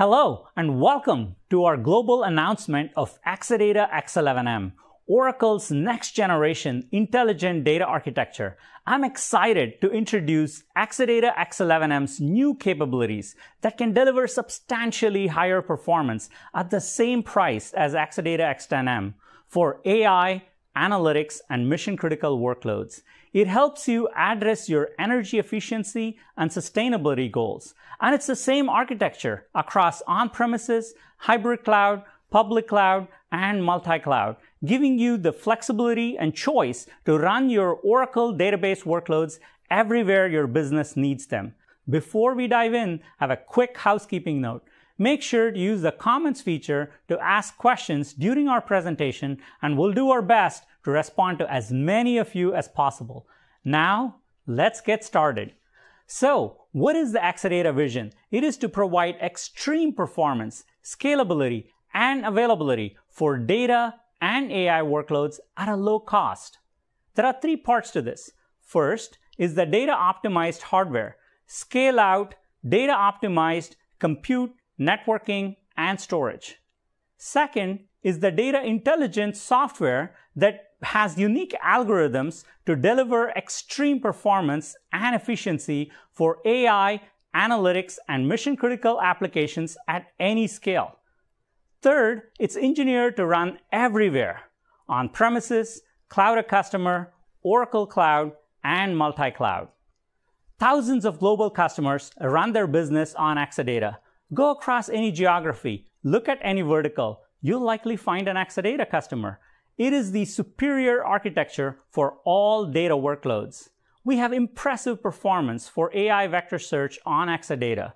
Hello and welcome to our global announcement of Exadata X11M, Oracle's next generation intelligent data architecture. I'm excited to introduce Exadata X11M's new capabilities that can deliver substantially higher performance at the same price as Exadata X10M for AI, analytics, and mission critical workloads. It helps you address your energy efficiency and sustainability goals. And it's the same architecture across on-premises, hybrid cloud, public cloud, and multi-cloud, giving you the flexibility and choice to run your Oracle database workloads everywhere your business needs them. Before we dive in, have a quick housekeeping note. Make sure to use the comments feature to ask questions during our presentation and we'll do our best to respond to as many of you as possible. Now, let's get started. So, what is the Exadata vision? It is to provide extreme performance, scalability, and availability for data and AI workloads at a low cost. There are three parts to this. First is the data optimized hardware, scale out, data optimized compute, networking, and storage. Second is the data intelligence software that has unique algorithms to deliver extreme performance and efficiency for AI, analytics, and mission critical applications at any scale. Third, it's engineered to run everywhere on premises, cloud a customer, Oracle Cloud, and multi cloud. Thousands of global customers run their business on Exadata. Go across any geography, look at any vertical, you'll likely find an Exadata customer. It is the superior architecture for all data workloads. We have impressive performance for AI vector search on Exadata.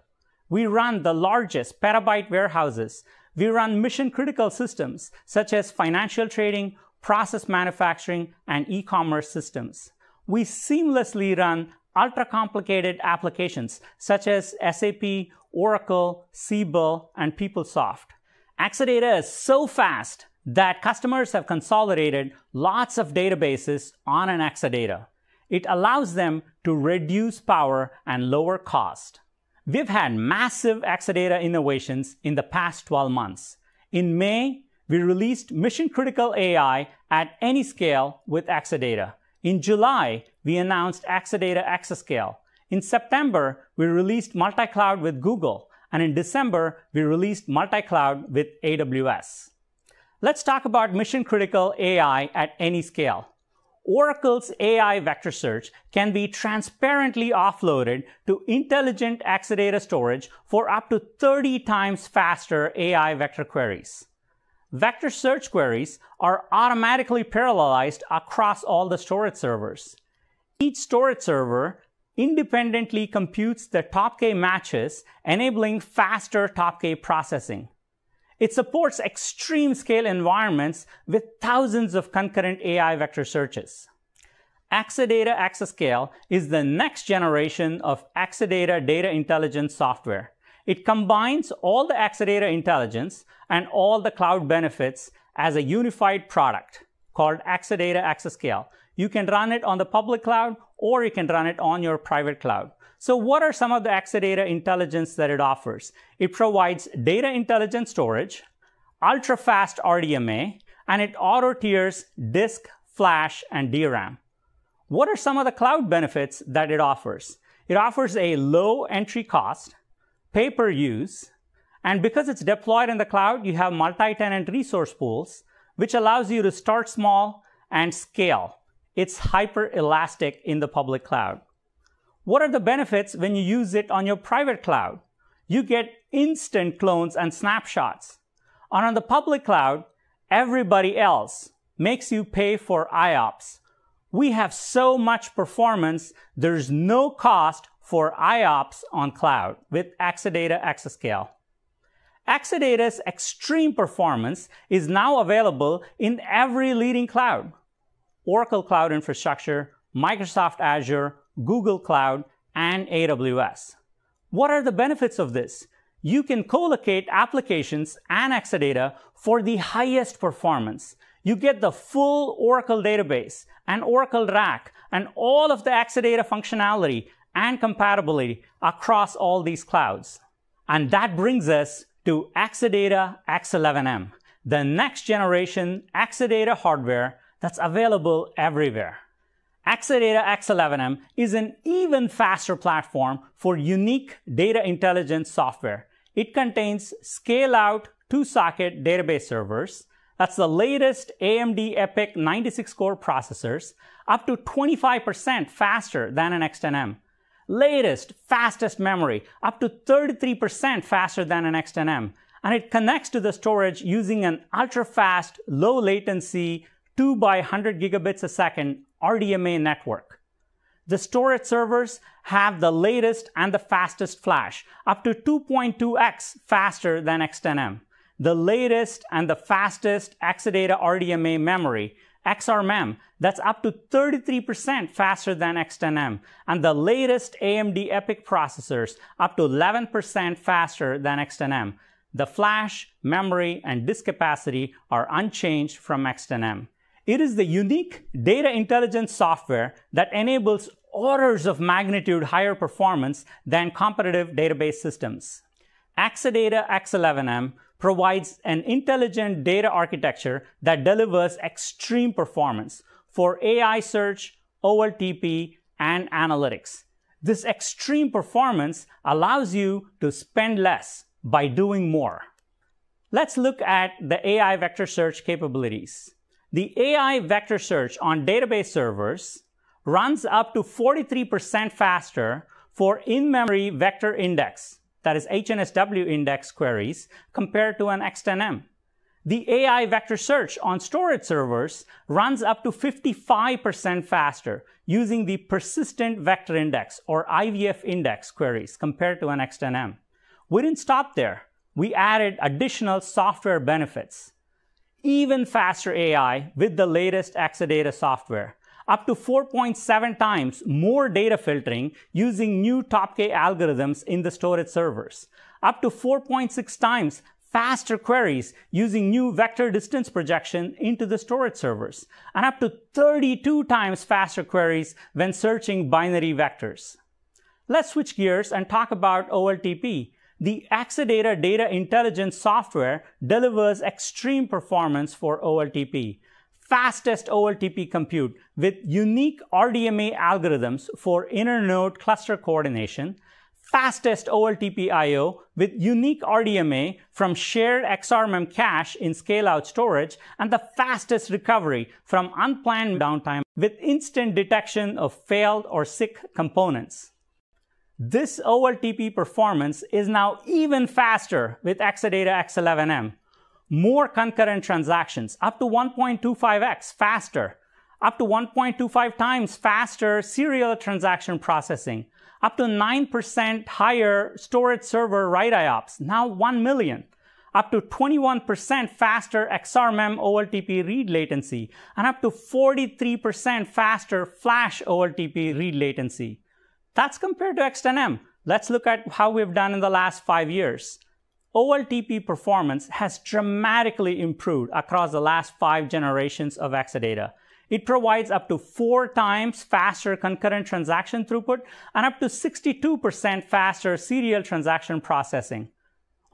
We run the largest petabyte warehouses. We run mission critical systems such as financial trading, process manufacturing, and e-commerce systems. We seamlessly run ultra complicated applications such as SAP, Oracle, Siebel, and PeopleSoft. Exadata is so fast that customers have consolidated lots of databases on an Exadata. It allows them to reduce power and lower cost. We've had massive Exadata innovations in the past 12 months. In May, we released mission critical AI at any scale with Exadata. In July, we announced Exadata Exascale. In September, we released multi-cloud with Google. And in December, we released multi-cloud with AWS. Let's talk about mission critical AI at any scale. Oracle's AI vector search can be transparently offloaded to intelligent Exadata storage for up to 30 times faster AI vector queries. Vector search queries are automatically parallelized across all the storage servers. Each storage server independently computes the top K matches, enabling faster top K processing. It supports extreme scale environments with thousands of concurrent AI vector searches. Exadata Exascale is the next generation of Exadata data intelligence software. It combines all the Exadata intelligence and all the cloud benefits as a unified product called Exadata Exascale. You can run it on the public cloud or you can run it on your private cloud. So what are some of the Exadata intelligence that it offers? It provides data intelligence storage, ultra-fast RDMA, and it auto-tiers disk, flash, and DRAM. What are some of the cloud benefits that it offers? It offers a low entry cost, pay per use, and because it's deployed in the cloud, you have multi-tenant resource pools, which allows you to start small and scale. It's hyper elastic in the public cloud. What are the benefits when you use it on your private cloud? You get instant clones and snapshots. And on the public cloud, everybody else makes you pay for IOPS. We have so much performance, there's no cost for IOPS on cloud with Exadata Exascale. Exadata's extreme performance is now available in every leading cloud. Oracle Cloud Infrastructure, Microsoft Azure, Google Cloud, and AWS. What are the benefits of this? You can co-locate applications and Exadata for the highest performance. You get the full Oracle database and Oracle RAC and all of the Exadata functionality and compatibility across all these clouds. And that brings us to Exadata X11M, the next generation Exadata hardware that's available everywhere. Exadata X11M is an even faster platform for unique data intelligence software. It contains scale-out two-socket database servers, that's the latest AMD EPYC 96 core processors, up to 25% faster than an X10M. Latest, fastest memory, up to 33% faster than an X10M. And it connects to the storage using an ultra-fast, low latency 2 by 100 gigabits a second RDMA network. The storage servers have the latest and the fastest flash, up to 2.2x faster than X10M the latest and the fastest Exadata RDMA memory, XRMEM, that's up to 33% faster than X10M, and the latest AMD EPYC processors, up to 11% faster than X10M. The flash, memory, and disk capacity are unchanged from X10M. It is the unique data intelligence software that enables orders of magnitude higher performance than competitive database systems. Exadata X11M provides an intelligent data architecture that delivers extreme performance for AI search, OLTP, and analytics. This extreme performance allows you to spend less by doing more. Let's look at the AI vector search capabilities. The AI vector search on database servers runs up to 43% faster for in-memory vector index that is HNSW index queries, compared to an X10M. The AI vector search on storage servers runs up to 55% faster using the persistent vector index or IVF index queries compared to an X10M. We didn't stop there. We added additional software benefits. Even faster AI with the latest Exadata software up to 4.7 times more data filtering using new TopK algorithms in the storage servers, up to 4.6 times faster queries using new vector distance projection into the storage servers, and up to 32 times faster queries when searching binary vectors. Let's switch gears and talk about OLTP. The Exadata Data Intelligence software delivers extreme performance for OLTP fastest OLTP compute with unique RDMA algorithms for inter-node cluster coordination, fastest OLTP I.O. with unique RDMA from shared XRMEM cache in scale-out storage, and the fastest recovery from unplanned downtime with instant detection of failed or sick components. This OLTP performance is now even faster with Exadata X11M, more concurrent transactions, up to 1.25x faster, up to 1.25 times faster serial transaction processing, up to 9% higher storage server write IOPS, now 1 million, up to 21% faster XRMEM OLTP read latency, and up to 43% faster flash OLTP read latency. That's compared to X10M. Let's look at how we've done in the last five years. OLTP performance has dramatically improved across the last five generations of Exadata. It provides up to four times faster concurrent transaction throughput and up to 62% faster serial transaction processing.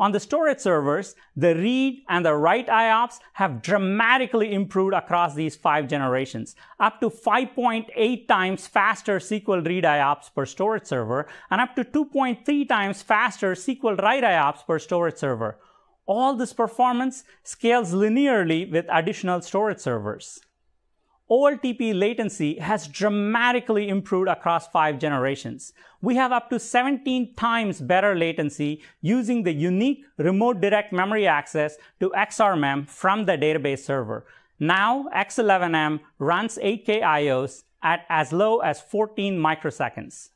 On the storage servers, the read and the write IOPS have dramatically improved across these five generations, up to 5.8 times faster SQL read IOPS per storage server and up to 2.3 times faster SQL write IOPS per storage server. All this performance scales linearly with additional storage servers. OLTP latency has dramatically improved across five generations. We have up to 17 times better latency using the unique remote direct memory access to XRMEM from the database server. Now, X11M runs 8K IOs at as low as 14 microseconds.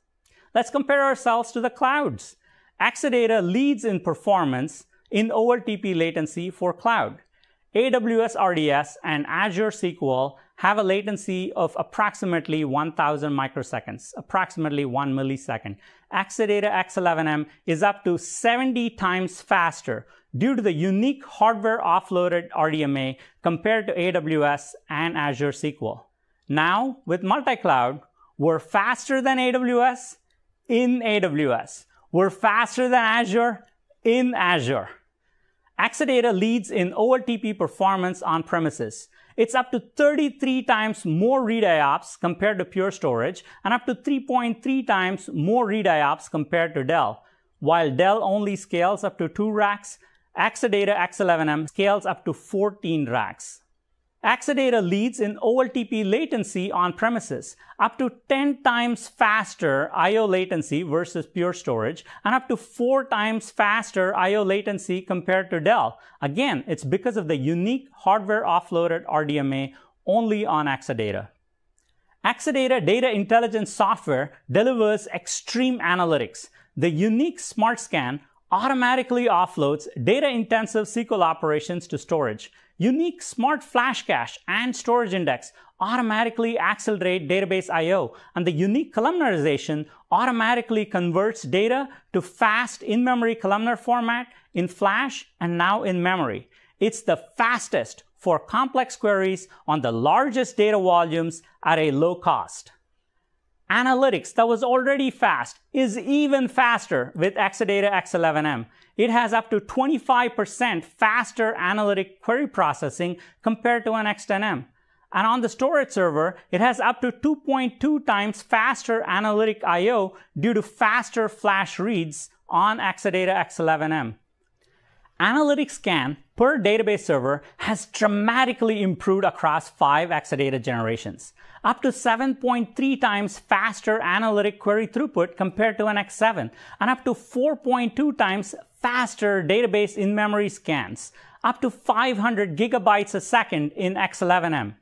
Let's compare ourselves to the clouds. Exadata leads in performance in OLTP latency for cloud. AWS RDS and Azure SQL have a latency of approximately 1000 microseconds, approximately 1 millisecond. Exadata X11M is up to 70 times faster due to the unique hardware offloaded RDMA compared to AWS and Azure SQL. Now, with multi-cloud, we're faster than AWS in AWS. We're faster than Azure in Azure. Exadata leads in OLTP performance on premises. It's up to 33 times more read IOPS compared to Pure Storage and up to 3.3 times more read IOPS compared to Dell. While Dell only scales up to 2 racks, Exadata X11M scales up to 14 racks. Exadata leads in OLTP latency on premises, up to 10 times faster I.O. latency versus Pure Storage, and up to 4 times faster I.O. latency compared to Dell. Again, it's because of the unique hardware offloaded RDMA only on Exadata. Exadata Data Intelligence software delivers extreme analytics. The unique SmartScan automatically offloads data-intensive SQL operations to storage. Unique Smart Flash Cache and Storage Index automatically accelerate database I.O. and the unique columnarization automatically converts data to fast in-memory columnar format in Flash and now in memory. It's the fastest for complex queries on the largest data volumes at a low cost. Analytics that was already fast is even faster with Exadata X11M. It has up to 25% faster analytic query processing compared to an X10M. And on the storage server, it has up to 2.2 times faster analytic I.O. due to faster flash reads on Exadata X11M. Analytics scan per database server has dramatically improved across five Exadata generations, up to 7.3 times faster analytic query throughput compared to an X7, and up to 4.2 times faster database in-memory scans, up to 500 gigabytes a second in X11M.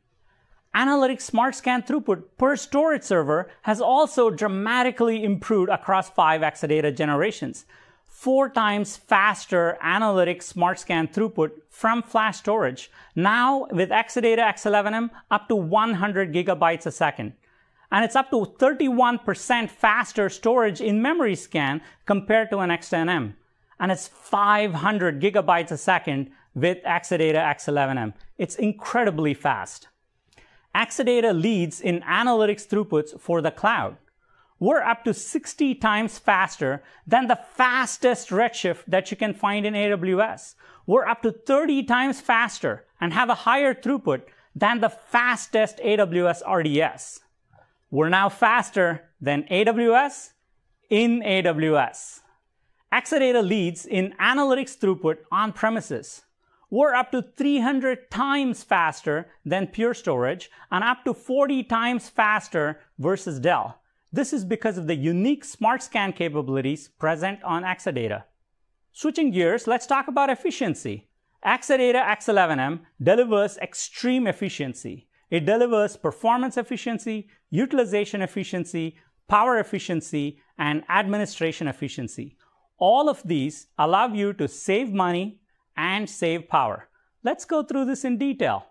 Analytic Smart Scan throughput per storage server has also dramatically improved across five Exadata generations, four times faster analytic smart scan throughput from flash storage. Now with Exadata X11M up to 100 gigabytes a second. And it's up to 31% faster storage in memory scan compared to an X10M. And it's 500 gigabytes a second with Exadata X11M. It's incredibly fast. Exadata leads in analytics throughputs for the cloud we're up to 60 times faster than the fastest Redshift that you can find in AWS. We're up to 30 times faster and have a higher throughput than the fastest AWS RDS. We're now faster than AWS in AWS. Exadata leads in analytics throughput on premises. We're up to 300 times faster than Pure Storage and up to 40 times faster versus Dell. This is because of the unique Smart Scan capabilities present on Exadata. Switching gears, let's talk about efficiency. Exadata X11M delivers extreme efficiency. It delivers performance efficiency, utilization efficiency, power efficiency, and administration efficiency. All of these allow you to save money and save power. Let's go through this in detail.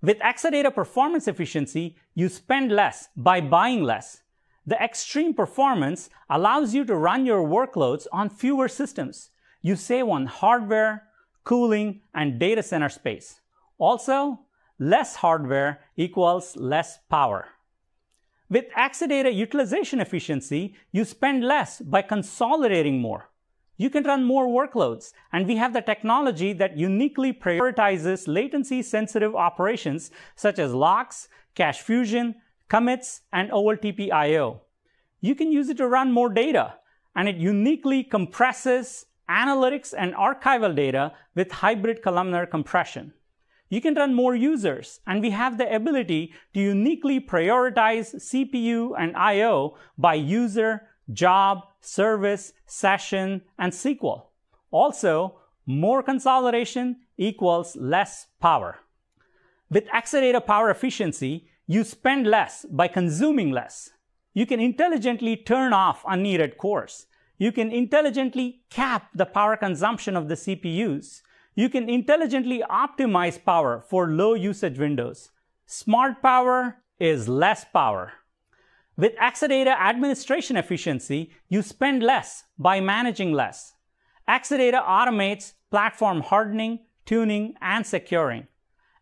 With Exadata performance efficiency, you spend less by buying less. The extreme performance allows you to run your workloads on fewer systems. You save on hardware, cooling, and data center space. Also, less hardware equals less power. With Exadata utilization efficiency, you spend less by consolidating more. You can run more workloads, and we have the technology that uniquely prioritizes latency sensitive operations such as locks, cache fusion, commits, and OLTP IO. You can use it to run more data, and it uniquely compresses analytics and archival data with hybrid columnar compression. You can run more users, and we have the ability to uniquely prioritize CPU and I.O. by user, job, service, session, and SQL. Also, more consolidation equals less power. With Exadata power efficiency, you spend less by consuming less. You can intelligently turn off unneeded cores. You can intelligently cap the power consumption of the CPUs. You can intelligently optimize power for low usage windows. Smart power is less power. With Exadata administration efficiency, you spend less by managing less. Exadata automates platform hardening, tuning, and securing.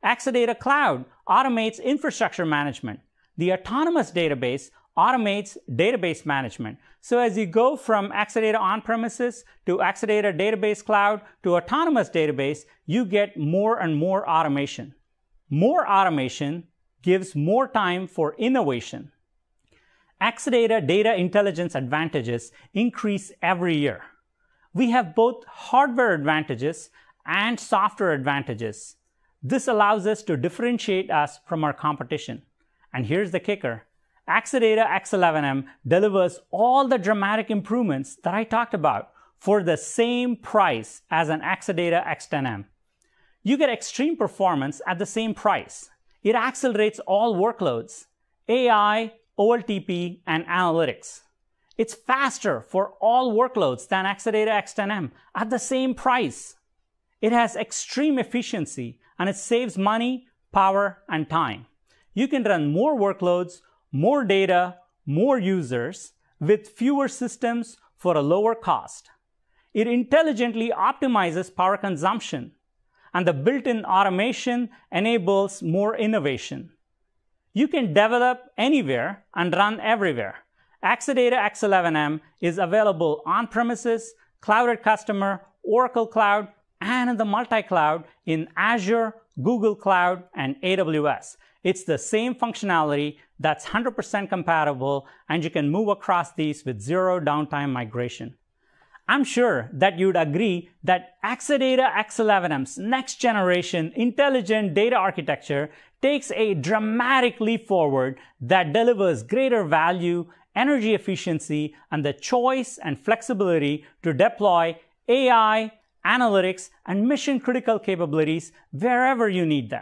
Exadata Cloud automates infrastructure management. The autonomous database automates database management. So as you go from Exadata on-premises to Exadata Database Cloud to Autonomous Database, you get more and more automation. More automation gives more time for innovation. Exadata data intelligence advantages increase every year. We have both hardware advantages and software advantages. This allows us to differentiate us from our competition. And here's the kicker. Exadata X11M delivers all the dramatic improvements that I talked about for the same price as an Exadata X10M. You get extreme performance at the same price. It accelerates all workloads, AI, OLTP, and analytics. It's faster for all workloads than Exadata X10M at the same price. It has extreme efficiency and it saves money, power, and time. You can run more workloads, more data, more users with fewer systems for a lower cost. It intelligently optimizes power consumption and the built-in automation enables more innovation. You can develop anywhere and run everywhere. Exadata X11M is available on-premises, cloud customer, Oracle Cloud, and the multi-cloud in Azure, Google Cloud, and AWS. It's the same functionality that's 100% compatible, and you can move across these with zero downtime migration. I'm sure that you'd agree that Exadata X11M's next generation intelligent data architecture takes a dramatic leap forward that delivers greater value, energy efficiency, and the choice and flexibility to deploy AI, analytics, and mission critical capabilities wherever you need them.